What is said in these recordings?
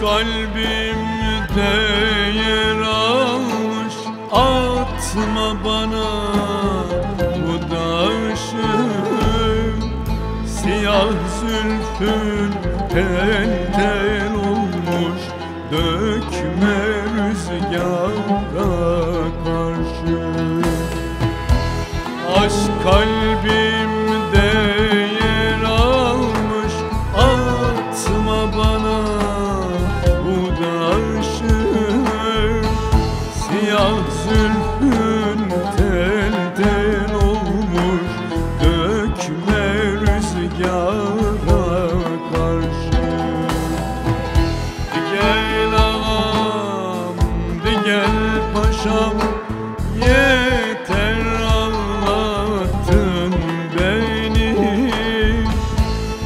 kalbimde yer almış Atma bana bu daşı. Siyah zülfün tel tel olmuş Dökme rüzgara karşı. Aşk kalbimde paşam Yeter ağlattın beni.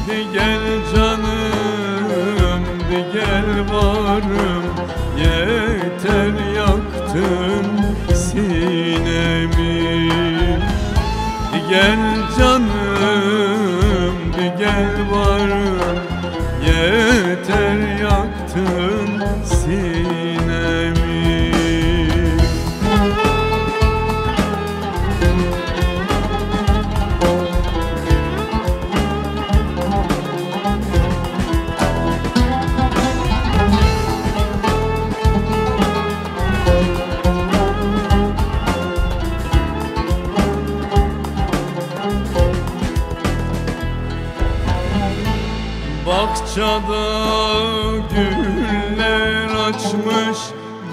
Di gel canım, di gel varım. Yeter yaktın sinemi. Di gel Bahçada güller açmış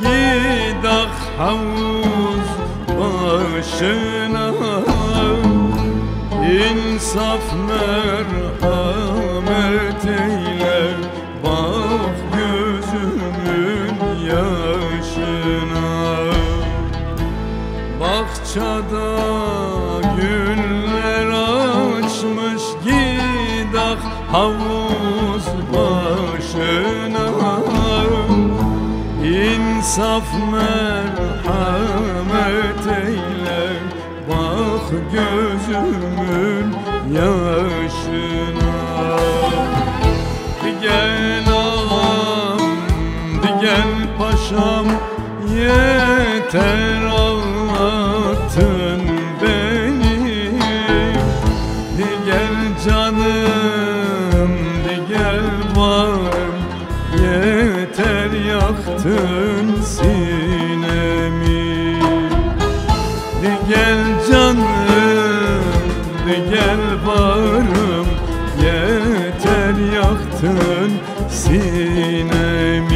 Gidak havuz başına. İnsaf merhamet eyle Bak gözümün yaşına. Bahçada güller açmış gidak havuz başına İnsaf merhamet eyle. Bak gözümün yaşına. Gel ağam, gel paşam Yeter Yeter yaktın sinemi. Di gel canım, di gel varım Yeter yaktın sinemi